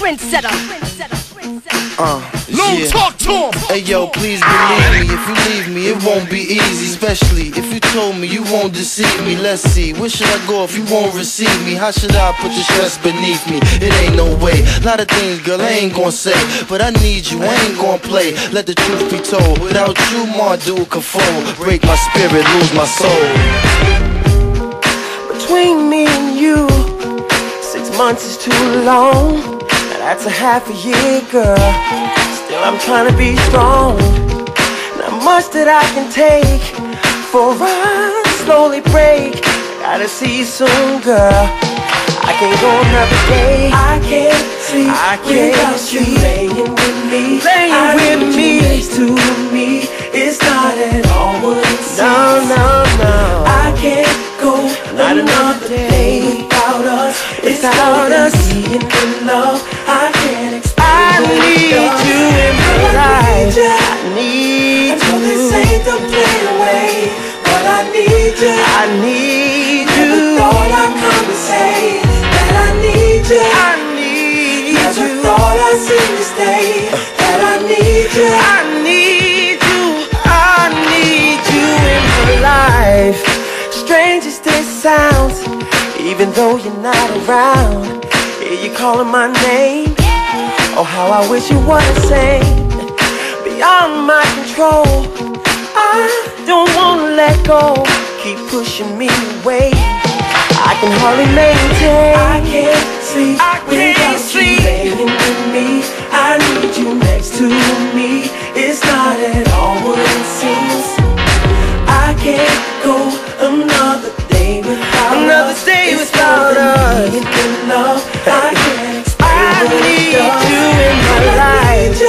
trendsetter. Uh, yeah. talk to him. Hey yo, please believe me. If you leave me, it won't be easy. Especially if you told me you won't deceive me. Let's see, where should I go if you won't receive me? How should I put the stress beneath me? It ain't no way. Lot of things, girl, I ain't gonna say. But I need you, I ain't gonna play. Let the truth be told. Without you, Mardu can fold. Break my spirit, lose my soul. Between me and you, six months is too long. That's a half a year, girl. Still, I'm trying to be strong. Not much that I can take for I slowly break. Gotta see you soon, girl. I can't go another day. I can't sleep I can't without you laying with me. Laying I with me. to me. It's not at all what it seems. No, no, no. I can't go not another day. It's without us. Being in love, I can't explain. I need you in my life. I need you. I know this ain't the play away, but I need you. I need you. Never thought I'd come to say that I need you. I need you. Never thought I'd see this day that I need you. I need you. I need you in my life. Strange as this sounds, even though you're not around. Hear you calling my name. Oh, how I wish you were the same. Beyond my control. I don't wanna let go. Keep pushing me away. I can hardly maintain. Without another us. day it's without us. Being in love, I I need you in my life.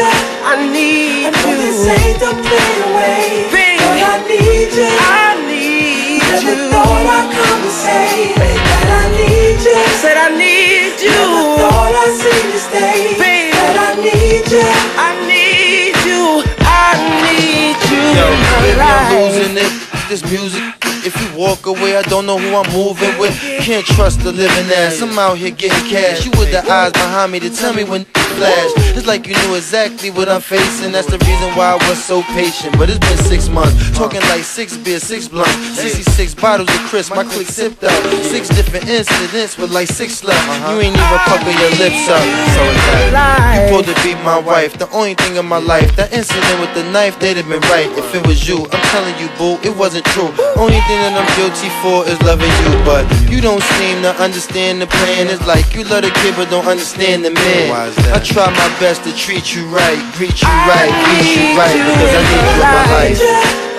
I need I know you. This ain't the play away, Baby, but I need you. I need Never you. thought I'd come to say that I need you. Said I need you. Never thought I'd see this day. Baby, that I need you. I need you. I need you Yo, in my baby, I'm life. This music. If you walk away, I don't know who I'm moving with. Can't trust the living ass. I'm out here getting cash. You with the eyes behind me to tell me when flash. It's like you knew exactly what I'm facing. That's the reason why I was so patient. But it's been six months. Talking like six beers, six blunts, 66 bottles of crisp. My click sipped up. Six different incidents with like six left. Uh-huh. You ain't even pucker your lips up. So that. You supposed to be my wife. The only thing in my life. That incident with the knife, they'd have been right if it was you. I'm telling you, boo, it wasn't true. Only thing that I'm guilty for is loving you. But you don't seem to understand the plan. It's like you love the kid but don't understand the man. Why? I try my best to treat you right, greet you right, greet you right because I need you in my life.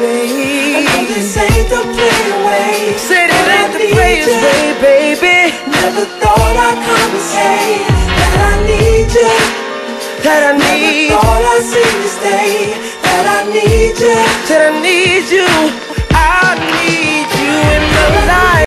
I know this ain't the play away. Said it I ain't the need player's you. way, baby. Never thought I'd come to say that I need you. That I need. Never thought I'd see this day that I need you. that I need you.